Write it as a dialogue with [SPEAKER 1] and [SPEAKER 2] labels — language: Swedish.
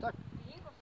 [SPEAKER 1] Tack.